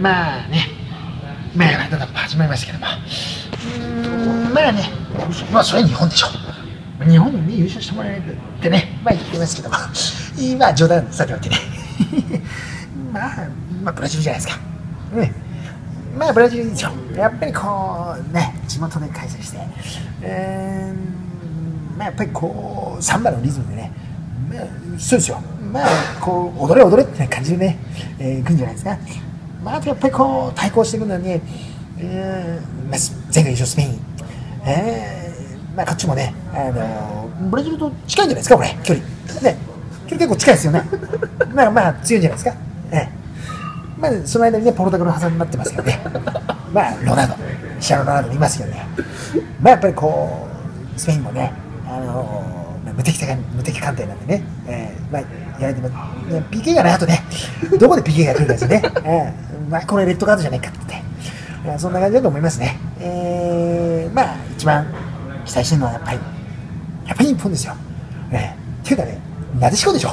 まあね、まあ、だんだ始まりましたけども、まあね、まあ、それは日本でしょ。日本に、ね、優勝してもらえるってね、まあ言ってますけども、まあ冗談さておいてね、まあ、まあ、ブラジルじゃないですか。ね、まあ、ブラジルですよ。やっぱりこう、ね、地元で開催して、えー、まあ、やっぱりこう、サンバのリズムでね、まあ、そうですよ。まあ、こう、踊れ踊れって感じでね、えー、いくんじゃないですか。まあ、やっぱりこう、対抗していくのはね、えまあ、前回優勝スペイン、えー、まあ、こっちもね、あのブラジルと近いんじゃないですか、これ、距離。ね、距離結構近いですよね。まあ、まあ、強いんじゃないですか。ええまあ、その間にね、ポルトガル挟みになってますけどね。まあ、ロナウド、シャロナウドいますけどね。まあ、やっぱりこう、スペインもね、あのまあ無敵無敵艦隊なんでね、えーまあ、やられても、ね PK がないとね、どこで PK が来るかですね。えーまあ、これレッドカードじゃないかって、えーそんな感じだと思いますね。えーまあ、一番期待してるのはやっぱり、やっぱり日本ですよ。えーていうかね、なでしこでしょ。